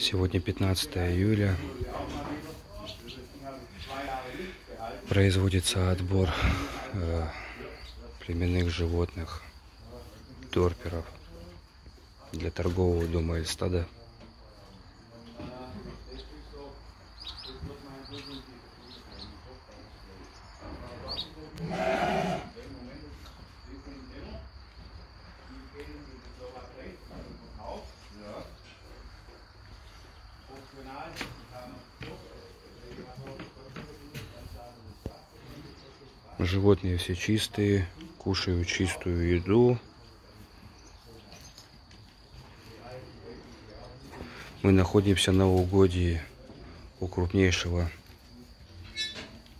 Сегодня 15 июля. Производится отбор э, племенных животных, торперов для торгового дома или стада. Животные все чистые, кушают чистую еду. Мы находимся на угодье у крупнейшего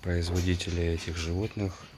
производителя этих животных –